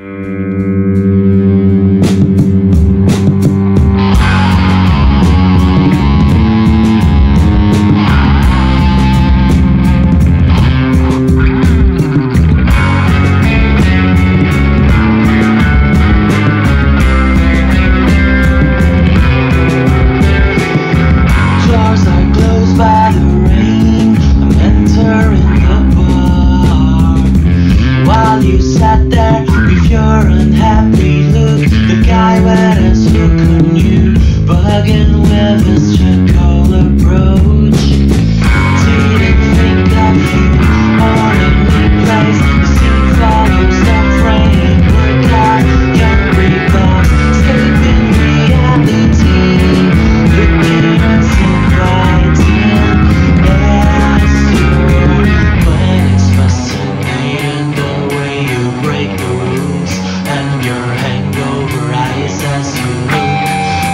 Bye.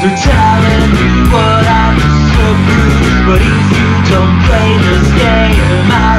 So telling me what I must do But if you don't play this game I'm.